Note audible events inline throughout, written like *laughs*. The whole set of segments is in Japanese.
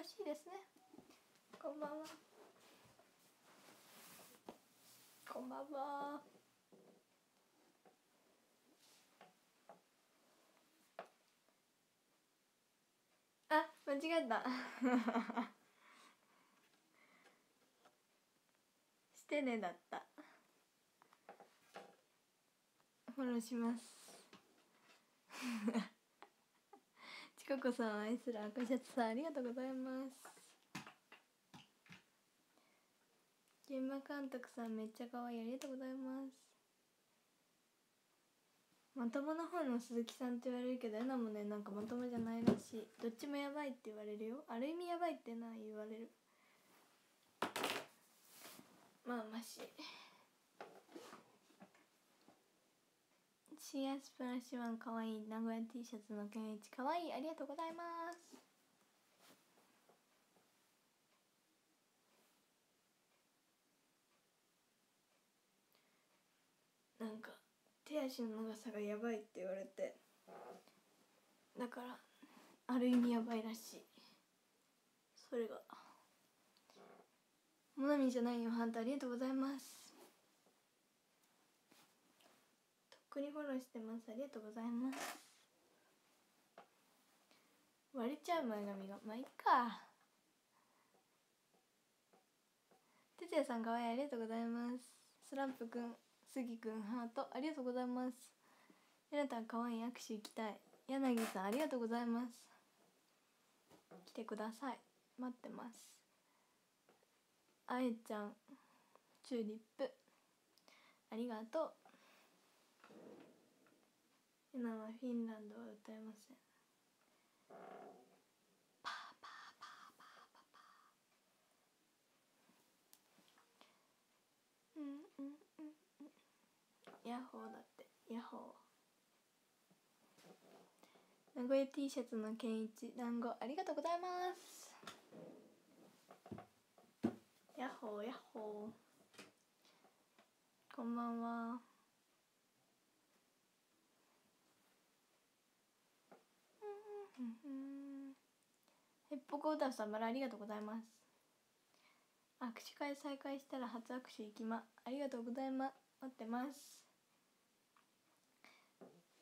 かしいですね。こんばんは。こんばんは。あ間違えた。*laughs* してねだった。フォローします。ちかこさん愛する赤シャツさんありがとうございます。現場監督さんめっちゃ可愛いありがとうございます。まともな方の鈴木さんって言われるけどエナもねなんかまともじゃないらしい。どっちもやばいって言われるよ。ある意味やばいってな言われる。まあましシ。アスプラッシュワンかわいい名古屋 T シャツの健一かわいい。ありがとうございます。なんか手足の長さがやばいって言われて。だからある意味やばいらしい。それがモナミじゃないよハンタありがとうございますとっくにフォローしてます。ありがとうございます。割れちゃう前髪が。まあいっか。てつやさんかわい。いありがとうございます。スランプくんすぎくんハートありがとうございます。やなたんかわいい。握手行きたい。柳さんありがとうございます。来てください。待ってます。あえちゃんチューリップ。ありがとう。ゆなはフィンランドは歌えません。パーパーパーパーパーパー。うんうんうんうん。ヤッホーだって。ヤッホー。名古屋 T シャツのケンイチ団子ありがとうございます。ヤッホーヤッホー。こんばんは。ヘッポコ歌さんまらありがとうございます。握手会再開したら初握手行きま。ありがとうございま。す待ってます。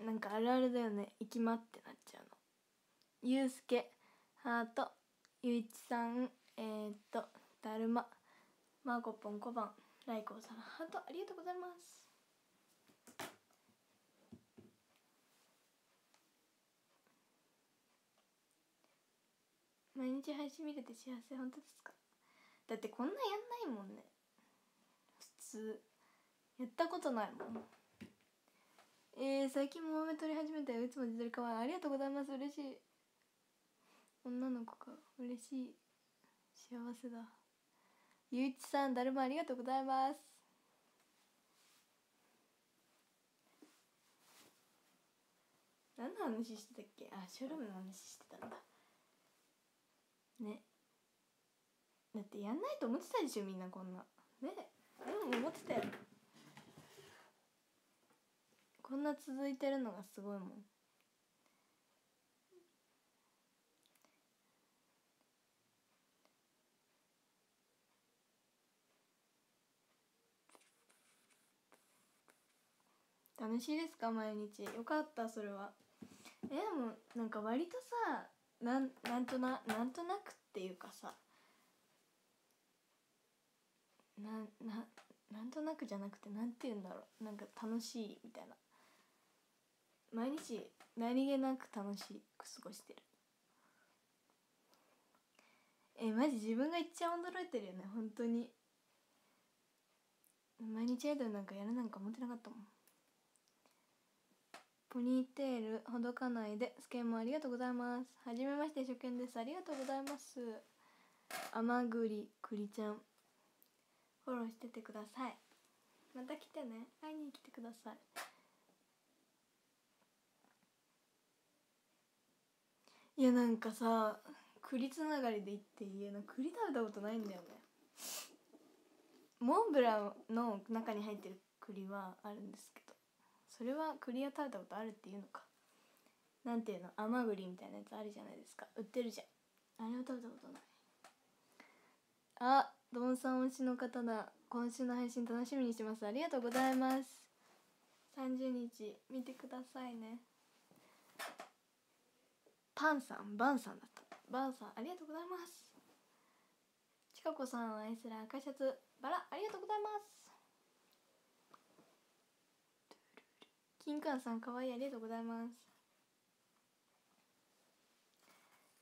なんかあるあるだよね。行きまってなっちゃうの。ゆうすけハートゆういちさんえー、っとだるまマーコポン小判ライコーさんハートありがとうございます。毎日配信見れて幸せ本当ですか？だってこんなやんないもんね。普通やったことないもん。えー、最近も豆取り始めたよいつも自撮りかわいいありがとうございます。嬉しい。女の子か嬉しい。幸せだ。ゆういちさんだるまありがとうございます。何の話してたっけ？あショールームの話してたんだ。ね。だってやんないと思ってたでしょみんなこんな。ね。でも思ってたよ。こんな続いてるのがすごいもん。楽しいですか毎日。よかったそれは。えでもなんか割とさなんなんとななんとなくっていうかさなななんとなくじゃなくてなんて言うんだろうなんか楽しいみたいな。毎日何気なく楽しく過ごしてる。えマジ自分が一番驚いてるよね本当に。毎日アイドルなんかやるなんか思ってなかったもん。ポニーテールほどかないでスケもありがとうございます。はじめまして初見です。ありがとうございます。甘栗栗ちゃん。フォローしててください。また来てね。会いに来てください。いやなんかさ栗つながりで言っていいやな栗食べたことないんだよね。モンブランの中に入ってる栗はあるんですけど。それは栗を食べたことあるっていうのか。なんていうの？甘栗みたいなやつあるじゃないですか。売ってるじゃん。あれを食べたことない。あドンさん推しの方だ。今週の配信楽しみにしてます。ありがとうございます。30日見てくださいね。パンさんバンさんだった。バンさんありがとうございます。ちかこさん愛する赤シャツバラありがとうございます。金柑さんかわいいありがとうございます。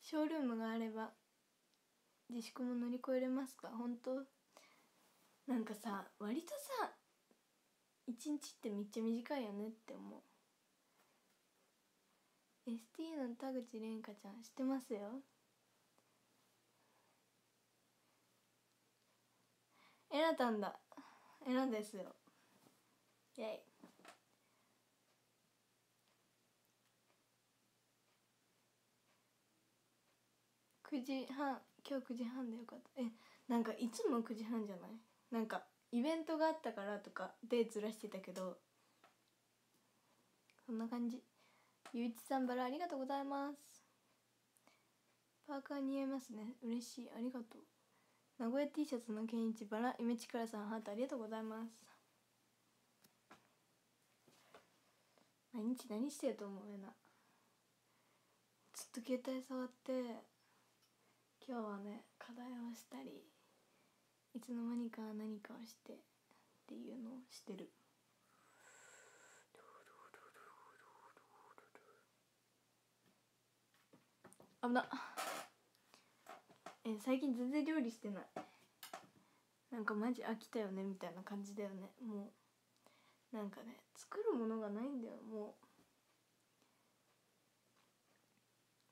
ショールームがあれば自粛も乗り越えれますか？本当？なんかさ割とさ一日ってめっちゃ短いよねって思う。ST の田口蓮香ちゃん知ってますよ？えなたんだ。えなですよ。イェイ。9時半今日9時半でよかった。えなんかいつも9時半じゃない？なんかイベントがあったからとかでずらしてたけど。そんな感じ。ゆういちさんバラありがとうございます。パーカー似合いますね。嬉しい。ありがとう。名古屋 T シャツの健一バラゆめちからさんハートありがとうございます。毎日何してると思う？えなずっと携帯触って。今日はね課題をしたりいつの間にか何かをしてっていうのをしてる。危な。え最近全然料理してない。なんかマジ飽きたよねみたいな感じだよね。もうなんかね作るものがないんだよ。も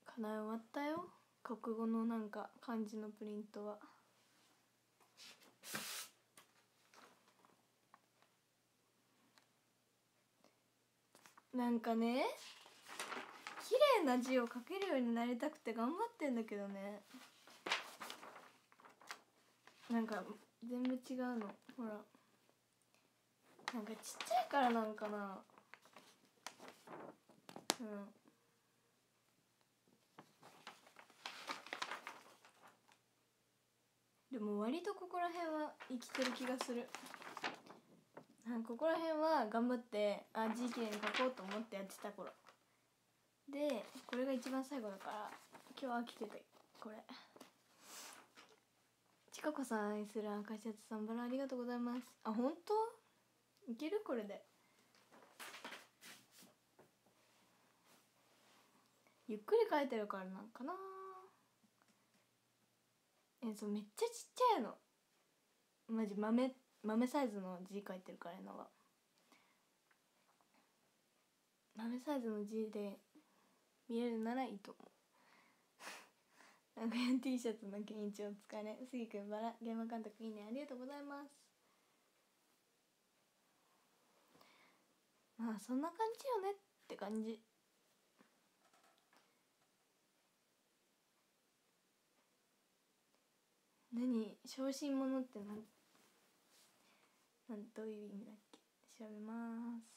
う課題終わったよ国語のなんか漢字のプリントは。なんかね綺麗な字を書けるようになりたくて頑張ってんだけどね。なんか全部違うの。ほら。なんかちっちゃいからなんかな。うん。でも割とここら辺は生きてる気がする。なんかここら辺は頑張ってあ字きれいに書こうと思ってやってた頃。でこれが一番最後だから今日は飽きててこれ。ちかこさん愛する赤シャツさんバラありがとうございます。あ本当？いける？これで。ゆっくり書いてるからなんかな。えそうめっちゃちっちゃいの。マジ豆豆サイズの字書いてるからのが。豆サイズの字で見えるならいいと思う。名古屋 T シャツの健一お疲れ杉くんバラ現場監督いいね。ありがとうございます。まあそんな感じよねって感じ。何？小心者ってなん？なんどういう意味だっけ？調べます。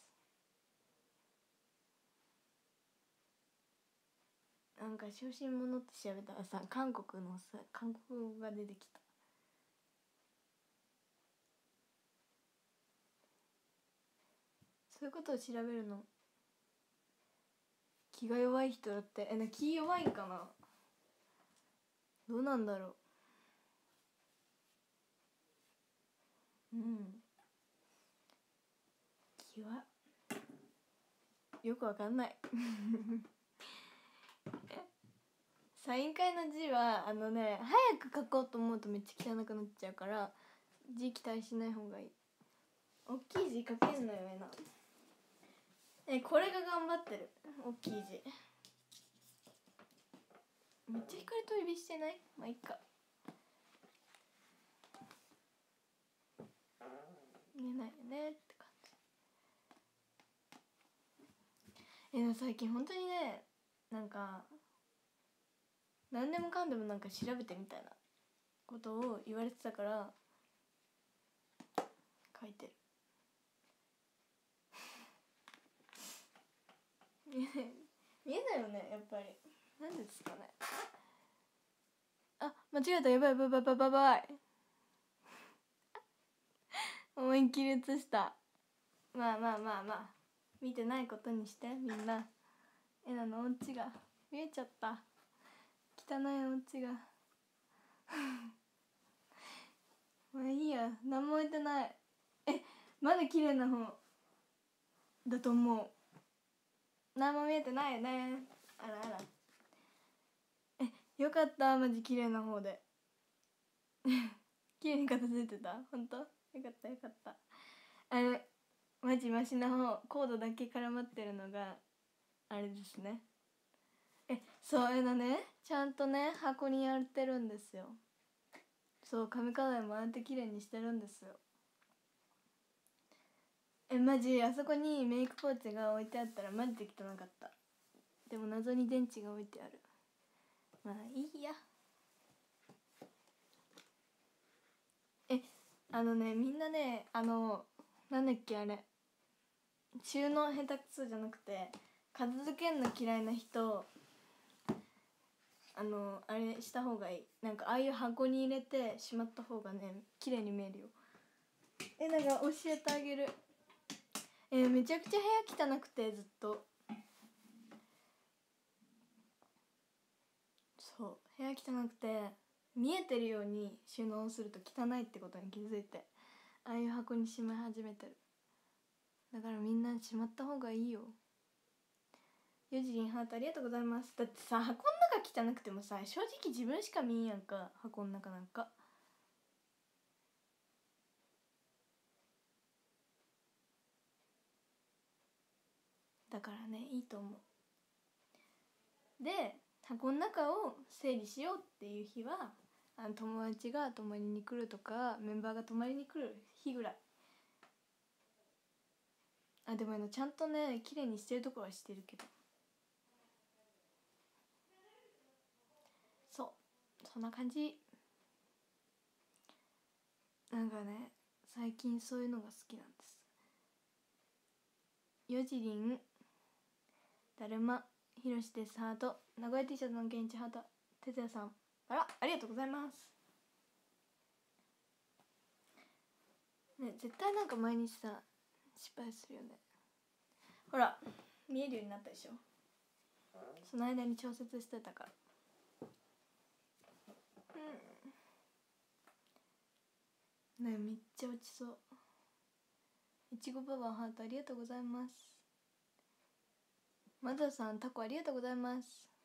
なんか小心者って調べたらさ韓国のさ韓国語が出てきた。そういうことを調べるの？気が弱い人だって。えな気弱いんかな？どうなんだろう？うん。気はよくわかんない。*laughs* サイン会の字はあのね早く書こうと思うとめっちゃ汚くなっちゃうから字期待しない方がいい。大きい字書けんのよえな。えこれが頑張ってる。大きい字。めっちゃ光飛びしてない？まあいっか。見えないよねって感じ。えでも最近本当にねなんか何でもかんでもなんか調べてみたいなことを言われてたから書いてる。見えない。よねやっぱり。なんですかね。あ間違えた。やばいやばいやばいやばい。思いっきり映した。まあまあまあまあ。見てないことにしてみんな。えなのお家が見えちゃった。汚いお家が。*laughs* まあいいや。何も置いてない。えまだ綺麗な方だと思う。何も見えてないよね。あらあら。えよかった。マジ綺麗な方で。*laughs* 綺麗に片付いてた。本当？よかったよかった。あれマジマシな方コードだけ絡まってるのがあれですね。えそういうのねちゃんとね箱にやってるんですよ。そう髪飾りもああやって綺麗にしてるんですよ。えマジあそこにメイクポーチが置いてあったらマジで汚かった。でも謎に電池が置いてある。まあいいやえあのねみんなねあのなんだっけあれ。収納下手くそじゃなくて片付けんの嫌いな人あのあれした方がいい。なんかああいう箱に入れてしまった方がね綺麗に見えるよ。えなんか教えてあげる。えーめちゃくちゃ部屋汚くてずっと。そう部屋汚くて。見えてるように収納すると汚いってことに気づいてああいう箱にしまい始めてる。だからみんなしまった方がいいよ。ヨジリンハートありがとうございます。だってさ箱の中汚くてもさ正直自分しか見んやんか箱の中なんか。だからねいいと思う。で箱の中を整理しようっていう日はあの友達が泊まりに来るとかメンバーが泊まりに来る日ぐらい。あでもあのちゃんとね綺麗にしてるところはしてるけど。そう。そんな感じ。なんかね最近そういうのが好きなんです。よじりんだるまひろしです。ハート。名古屋 T シャツの現地ハート。哲也さん。あらありがとうございます。ね絶対なんか毎日さ失敗するよね。ほら見えるようになったでしょ。その間に調節してたから。うん。ねめっちゃ落ちそう。いちごババハートありがとうございます。まださんタコありがとうございます。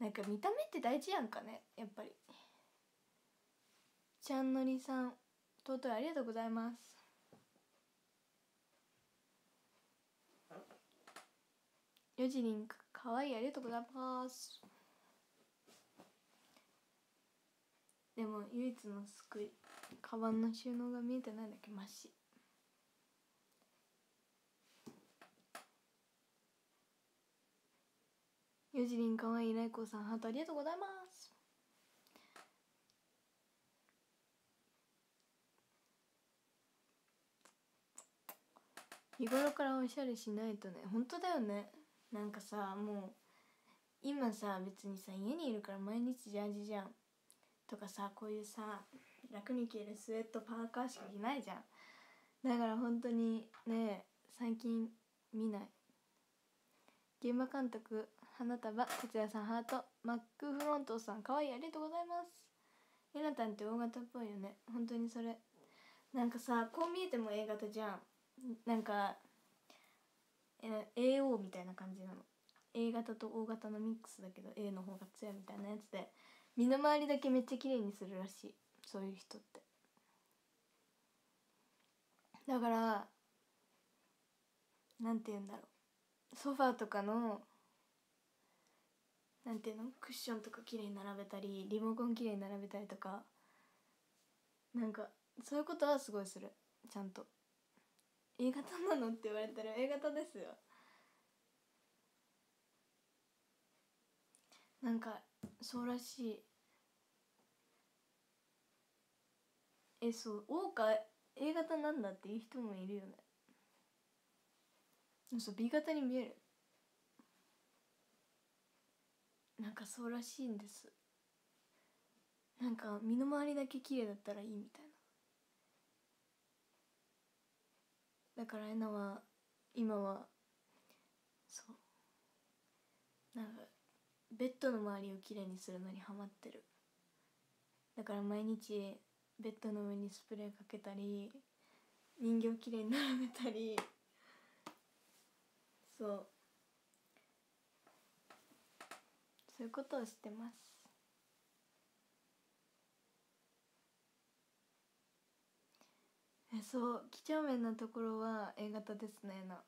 なんか見た目って大事やんかねやっぱり。ちゃんのりさん尊いありがとうございます。よじりんかわいいありがとうございます。でも唯一の救いカバンの収納が見えてないだけマシ。よじりんかわいいライコさんハートありがとうございます。日頃からおしゃれしないとね本当だよね。なんかさもう今さ別にさ家にいるから毎日ジャージじゃん。とかさこういうさ楽に着れるスウェットパーカーしか着ないじゃん。だから本当にね最近見ない。現場監督花束哲也さんハートマックフロントさんかわいいありがとうございます。ゆなたんって大型っぽいよね。本当にそれ。なんかさこう見えても A 型じゃん。なんかえ AO みたいな感じなの。A 型と O 型のミックスだけど A の方が強いみたいなやつで。身の回りだけめっちゃ綺麗にするらしい。そういう人って。だからなんて言うんだろう。ソファーとかのなんていうの？クッションとか綺麗に並べたりリモコン綺麗に並べたりとか。なんかそういうことはすごいする。ちゃんと。A 型なのって言われたら A 型ですよ。なんかそうらしい。えそう。O か A 型なんだっていう人もいるよね。そう B 型に見える。なんかそうらしいんです。なんか身の回りだけ綺麗だったらいいみたいな。だからえなは今はそう。なんかベッドの周りをきれいにするのにハマってる。だから毎日ベッドの上にスプレーかけたり人形きれいに並べたり。そう。そういうことをしてます。えそう几帳面なところは A 型ですねな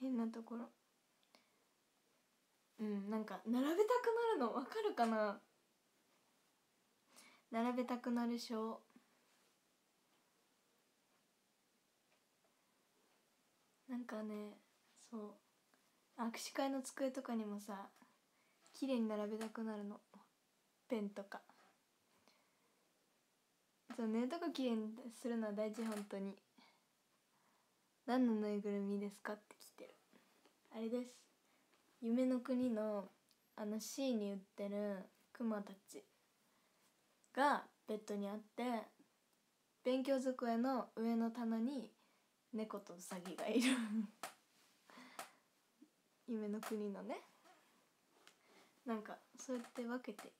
変なところ。うんなんか並べたくなるのわかるかな？並べたくなる章なんかねそう。握手会の机とかにもさ綺麗に並べたくなるの。ペンとか。そう寝るとこ綺麗にするのは大事本当に。何のぬいぐるみですかって来てる。あれです。夢の国のあの C に売ってるクマたち。がベッドにあって勉強机の上の棚に猫とウサギがいる。*laughs* 夢の国のね。なんかそうやって分けて。しまっ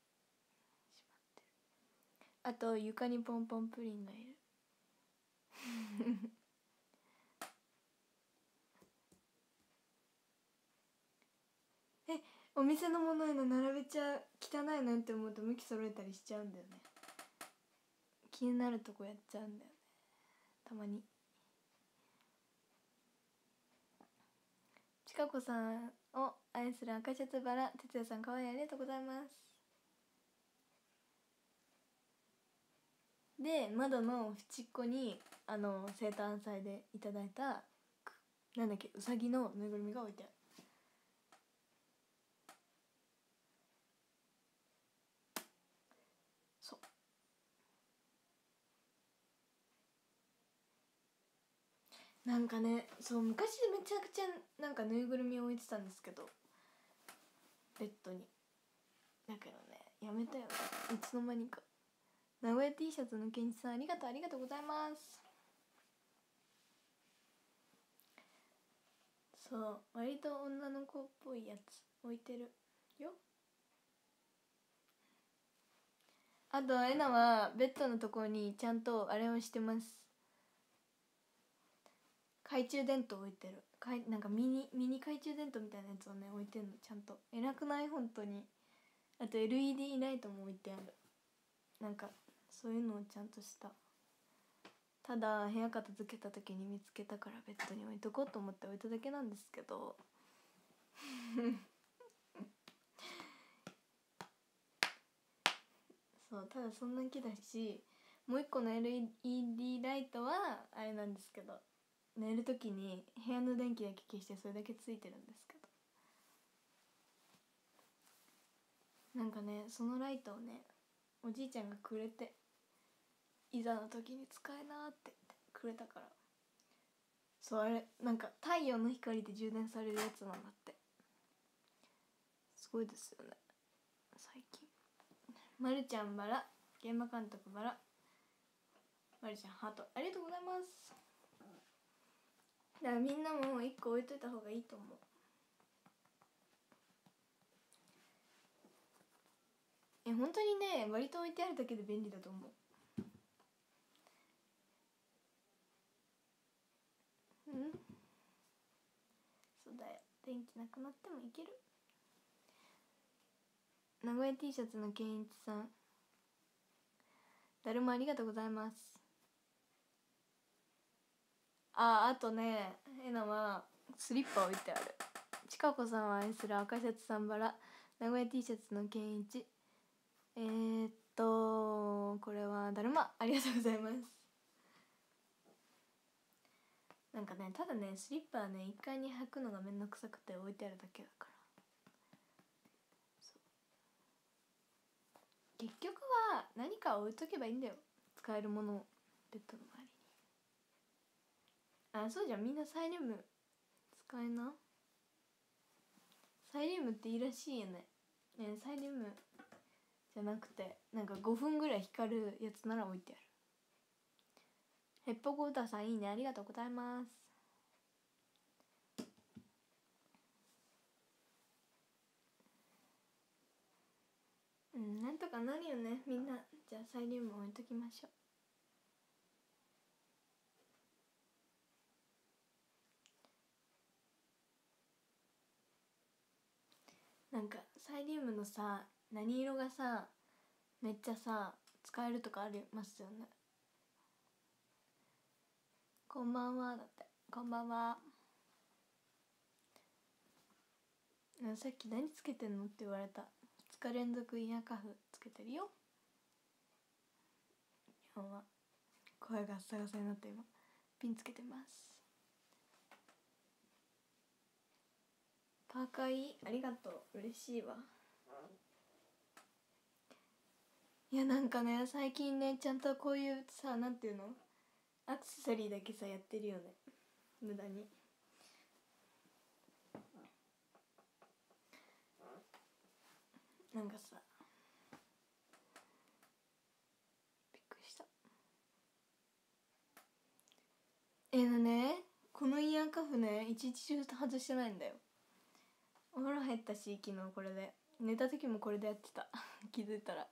てる。あと床にポンポンプリンがいる。*laughs* えお店のものへの並べちゃ汚いなんて思うと向き揃えたりしちゃうんだよね。気になるとこやっちゃうんだよね。たまに。かこさんを愛する赤シャツバラ哲也さんかわいいありがとうございます。で窓の縁っこにあの生誕祭でいただいたなんだっけうさぎのぬいぐるみが置いてある。なんかねそう昔めちゃくちゃなんかぬいぐるみ置いてたんですけどベッドに。だけどねやめたよいつの間にか。名古屋 T シャツのケンチさんありがとうありがとうございます。そう割と女の子っぽいやつ置いてるよ。あとえなはベッドのところにちゃんとあれをしてます。懐中電灯置いてる。かいなんかミニミニ懐中電灯みたいなやつをね置いてんの。ちゃんと。偉くない？本当に。あと LED ライトも置いてある。なんかそういうのをちゃんとした。ただ部屋片付けた時に見つけたからベッドに置いとこうと思って置いただけなんですけど。*laughs* そうただそんな気だしもう一個の LED ライトはあれなんですけど。寝る時に部屋の電気だけ消してそれだけついてるんですけど。なんかねそのライトをねおじいちゃんがくれていざの時に使えなってってくれたから。そうあれなんか太陽の光で充電されるやつなんだって。すごいですよね。最近。まるちゃんバラ現場監督バラ。まるちゃんハートありがとうございます。だからみんなも一個置いといた方がいいと思う。え本当にね割と置いてあるだけで便利だと思う。うん？そうだよ。電気なくなってもいける。名古屋 T シャツの健一さん。誰もありがとうございます。ああとねえなはスリッパ置いてある。ちかこさんを愛する赤シャツさんバラ名古屋 T シャツの健一。えー、っとこれはだるま。ありがとうございます。なんかねただねスリッパはね1階に履くのがめんどくさくて置いてあるだけだから。結局は何か置いとけばいいんだよ。使えるものを。ベッドの周りあそうじゃん。みんなサイリウム使えな？サイリウムっていいらしいよね。ねサイリウムじゃなくてなんか5分ぐらい光るやつなら置いてある。ヘッポコータさんいいね。ありがとうございます。うんなんとかなるよね。みんなじゃあサイリウム置いときましょう。なんかサイリウムのさ何色がさめっちゃさ使えるとかありますよね。こんばんはだって。こんばんは。さっき何つけてんのって言われた。2日連続イヤーカフつけてるよ。今日は声がガサガサになって今ピンつけてます。パーカーいいありがとう。嬉しいわ。いやなんかね最近ねちゃんとこういうさなんていうの？アクセサリーだけさやってるよね。無駄に。なんかさびっくりした。えのねこのイヤーカフね一日中外してないんだよ。お風呂入ったし昨日これで。寝た時もこれでやってた。*laughs* 気づいたら。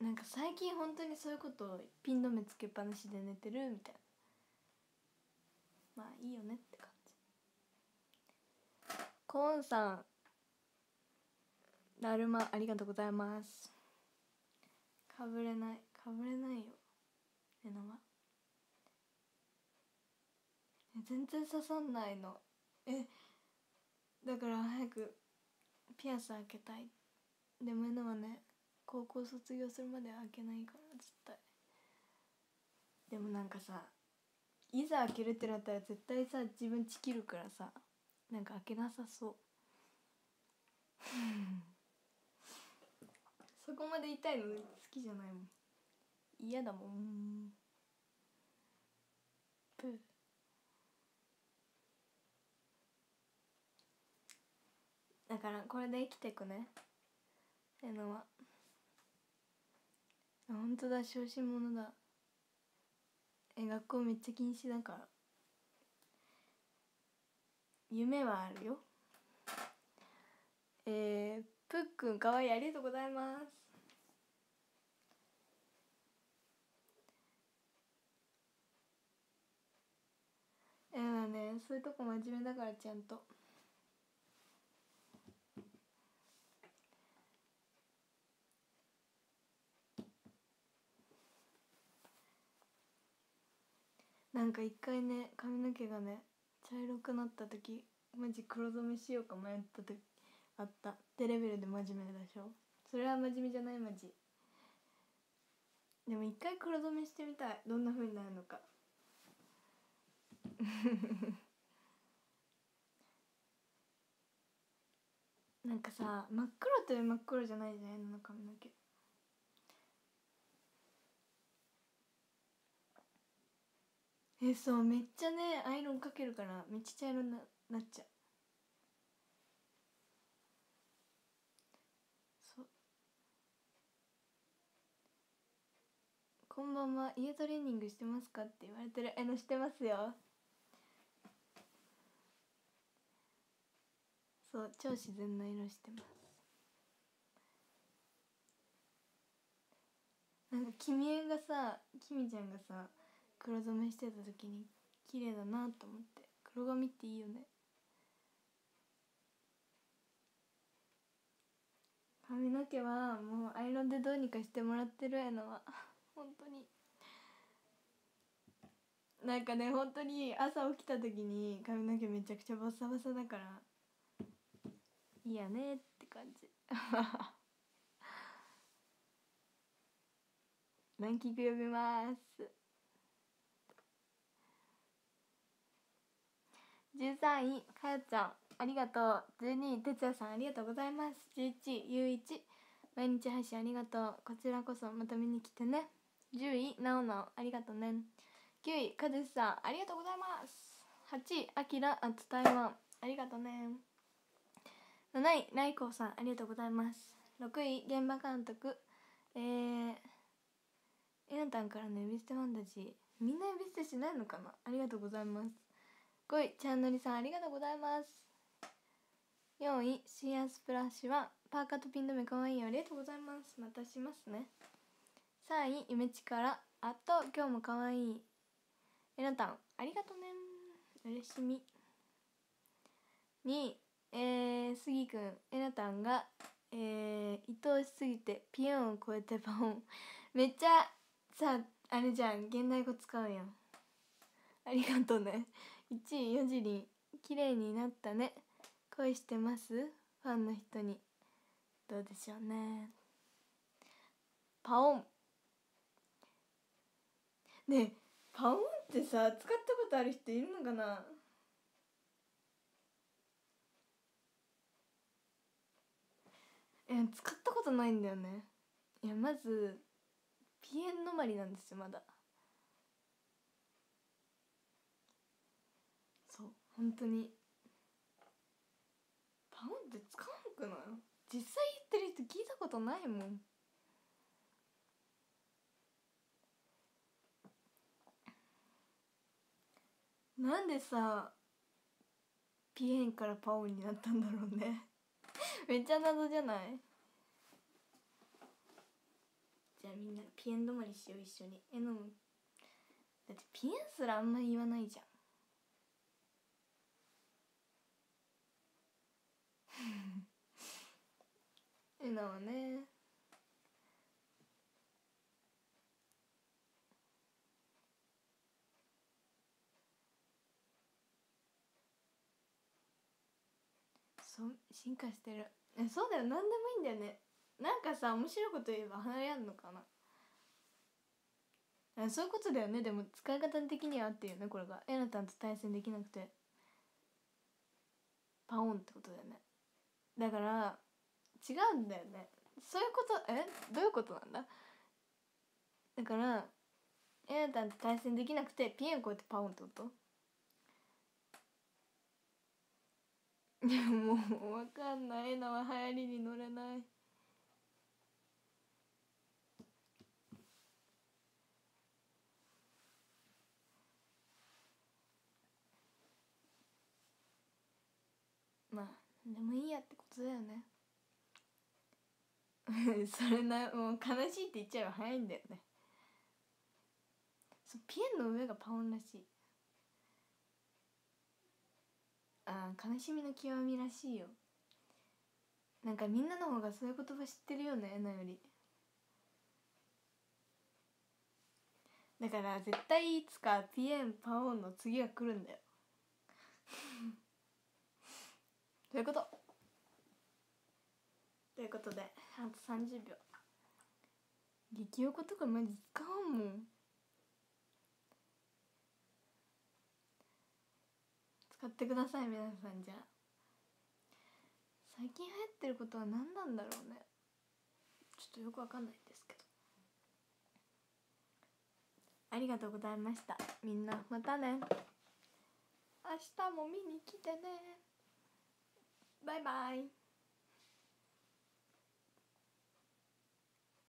なんか最近本当にそういうことをピン止めつけっぱなしで寝てるみたいな。まあいいよねって感じ。コーンさん。だるまありがとうございます。かぶれないかぶれないよ。えのは全然刺さんないの。えだから早くピアス開けたい。でもえのはね高校卒業するまで開けないから絶対。でもなんかさいざ開けるってなったら絶対さ自分ちきるからさなんか開けなさそう。*laughs* そこまで痛いの好きじゃないもん。嫌だもんプーだからこれで生きていくね。えのは。本当だ小心者だ。え学校めっちゃ禁止だから。夢はあるよ。えー、ぷっくんかわいいありがとうございます。えー、ねそういうとこ真面目だからちゃんと。なんか一回ね髪の毛がね茶色くなった時マジ黒染めしようか迷った時あった。ってレベルで真面目でしょ。それは真面目じゃないマジ。でも一回黒染めしてみたい。どんな風になるのか。*laughs* なんかさ真っ黒という真っ黒じゃないじゃんの髪の毛。えそうめっちゃねアイロンかけるからめっちゃ茶色にななっちゃう。そう。こんばんは家トレーニングしてますかって言われてる。えのしてますよ。そう超自然な色してます。なんか君江がさきみちゃんがさ黒染めしてた時に綺麗だなと思って。黒髪っていいよね。髪の毛はもうアイロンでどうにかしてもらってるやのは *laughs* 本当に。なんかね本当に朝起きた時に髪の毛めちゃくちゃバサバサだからいいやねって感じ。ランキング読みます。13位かよちゃん。ありがとう。12位哲也さん。ありがとうございます。11位ゆういち。毎日配信ありがとう。こちらこそまた見に来てね。10位なおなお。ありがとうね。9位かずしさん。ありがとうございます。8位あきら。あつ台湾ありがとうね。7位ライコーさん。ありがとうございます。6位現場監督。えー、エナタンからの呼び捨てファンタジー。みんな呼び捨てしないのかな？ありがとうございます。5位チャンノリさんありがとうございます。4位シーアスプラッシュはパーカーとピン止めかわいいありがとうございます。またしますね。3位夢力あと今日もかわい。いエナタンありがとね嬉しみ。2位えー、杉くん。エナタンがえー、愛おしすぎてピヨンを超えてパオン。*laughs* めっちゃさあれじゃん。現代語使うやん。ありがとうね。1位4時に綺麗になったね。恋してます？ファンの人に。どうでしょうね。パオン。ねえパオンってさ使ったことある人いるのかな？え使ったことないんだよね。いやまずピエン止まりなんですよまだそう本当に。パウンって使わんくない？実際言ってる人聞いたことないもん。なんでさピエンからパオンになったんだろうね。めっちゃ謎じゃない？じゃあみんなピエン止まりしよう一緒に。え飲む？だってピエンすらあんまり言わないじゃん。えなはね。そう進化してる。えそうだよ。何でもいいんだよね。なんかさ面白いこと言えば離れやんのかな。あそういうことだよね。でも使い方的にはあっていうねこれが。エナタンと対戦できなくて。パオンってことだよね。だから違うんだよね。そういうことえ？どういうことなんだ？だからエナタンと対戦できなくてピエンこうやってパオンってこと？でももう分かんない。エナは流行りに乗れない。まあでもいいやってことだよね。*laughs* それなもう悲しいって言っちゃえば早いんだよね。そうピエンの上がパオンらしい。あ悲しみの極みらしいよ。なんかみんなの方がそういう言葉知ってるよねエナより。だから絶対いつかピエンパオンの次が来るんだよ。*laughs* ということ。ということであと30秒。激横とかマジ使わんもん。使ってください皆さんじゃ。あ最近流行ってることは何なんだろうね。ちょっとよくわかんないんですけど。ありがとうございました。みんなまたね。明日も見に来てね。バイバイ。